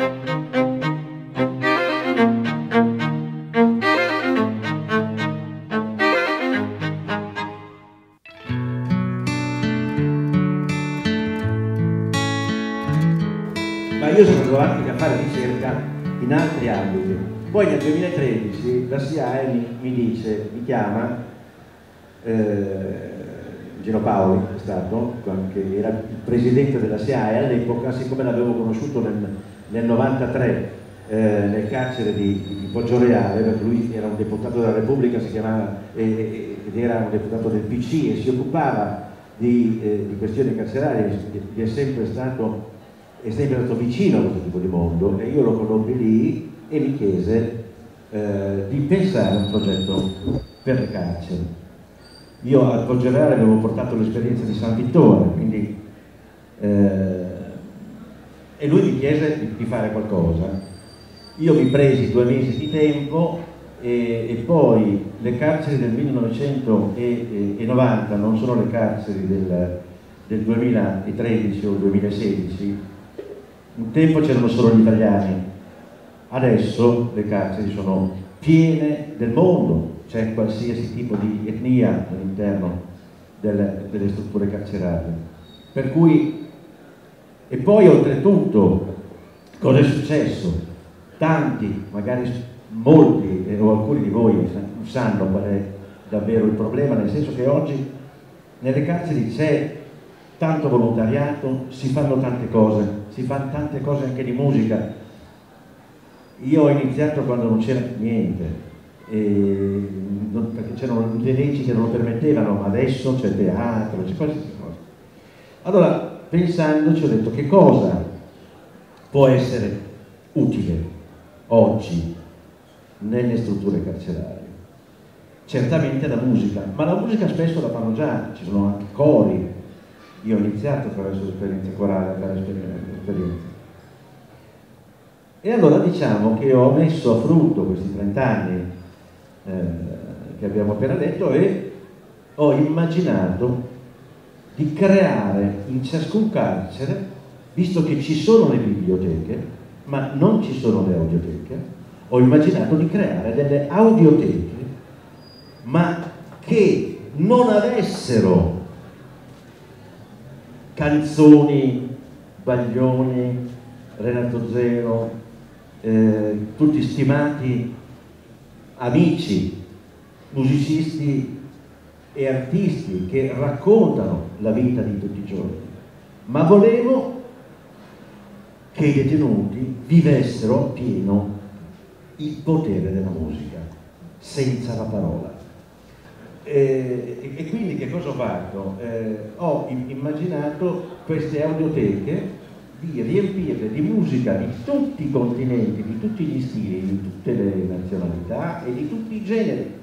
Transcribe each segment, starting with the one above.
Ma io sono andato avanti a fare ricerca in altri ambiti. Poi nel 2013 la SIAE mi, mi dice, mi chiama, eh, Gino Paoli è stato, che era il presidente della SIAE all'epoca, siccome l'avevo conosciuto nel, nel 93 eh, nel carcere di, di Poggioreale, perché lui era un deputato della Repubblica, si chiamava, eh, ed era un deputato del PC e si occupava di, eh, di questioni carcerarie, è sempre stato è sempre stato vicino a questo tipo di mondo e io lo conobbi lì e mi chiese eh, di pensare a un progetto per le carceri. Io al Polgerare avevo portato l'esperienza di San Vittore, quindi, eh, e lui mi chiese di, di, fare qualcosa. Io mi presi due mesi di tempo e, e poi le carceri del 1990 non sono le carceri del, del 2013 o 2016, un tempo c'erano solo gli italiani, adesso le carceri sono piene del mondo, c'è qualsiasi tipo di etnia all'interno delle, delle, strutture carcerarie. Per cui, e poi oltretutto, cosa è successo? Tanti, magari molti eh, o alcuni di voi sanno qual è davvero il problema, nel senso che oggi nelle carceri c'è tanto volontariato, si fanno tante cose, si fanno tante cose anche di musica. Io ho iniziato quando non c'era niente, non, perché c'erano le leggi che non lo permettevano, ma adesso c'è teatro, c'è qualsiasi cosa. Allora, pensandoci, ho detto che cosa può essere utile oggi nelle strutture carcerarie? Certamente la musica, ma la musica spesso la fanno già, ci sono anche cori, io ho iniziato attraverso l'esperienza corale, attraverso l'esperienza. E allora diciamo che ho messo a frutto questi 30 anni eh, che abbiamo appena detto e ho immaginato di creare in ciascun carcere, visto che ci sono le biblioteche, ma non ci sono le audioteche, ho immaginato di creare delle audioteche, ma che non avessero canzoni, Baglioni, Renato Zero, eh, tutti stimati amici, musicisti e artisti che raccontano la vita di tutti i giorni, ma volevo che i detenuti vivessero pieno il potere della musica, senza la parola. Eh, e quindi che cosa ho fatto? Eh, ho immaginato queste audioteche di riempirle di musica di tutti i continenti, di tutti gli stili, di tutte le nazionalità e di tutti i generi.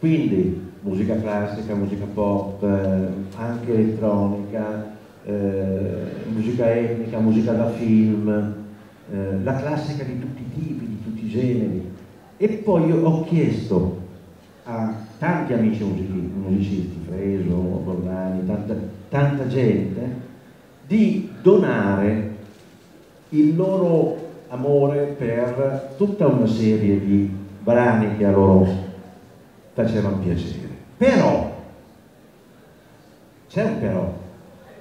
Quindi musica classica, musica pop, eh, anche elettronica, eh, musica etnica, musica da film, eh, la classica di tutti i tipi, di tutti i generi. E poi ho chiesto a tanti amici musicisti, Freso, Bordani, tanta, tanta gente, di donare il loro amore per tutta una serie di brani che a loro facevano piacere. Però, c'è un però,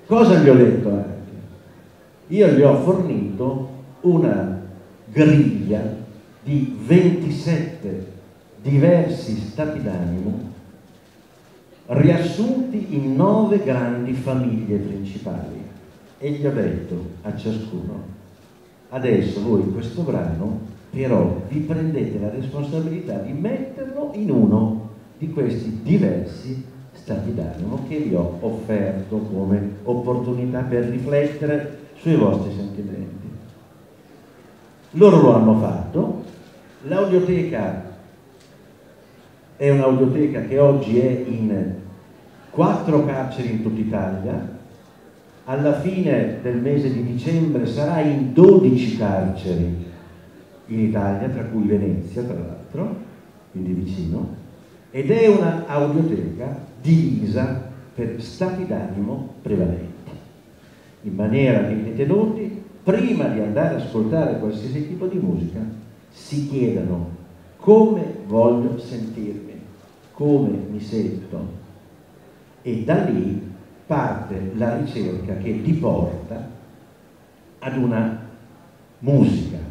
cosa gli ho detto anche? Io gli ho fornito una griglia di 27 diversi stati d'animo riassunti in nove grandi famiglie principali. E gli ho detto a ciascuno adesso voi questo brano però vi prendete la responsabilità di metterlo in uno di questi diversi stati d'animo che vi ho offerto come opportunità per riflettere sui vostri sentimenti. Loro lo hanno fatto, l'audioteca è un'audioteca che oggi è in quattro carceri in tutta Italia, alla fine del mese di dicembre sarà in 12 carceri in Italia, tra cui Venezia tra l'altro, quindi vicino, ed è un'audioteca divisa per stati d'animo prevalenti, in maniera che i detenuti prima di andare ad ascoltare qualsiasi tipo di musica, si chiedano come voglio sentirmi, come mi sento. E da lì parte la ricerca che ti porta ad una musica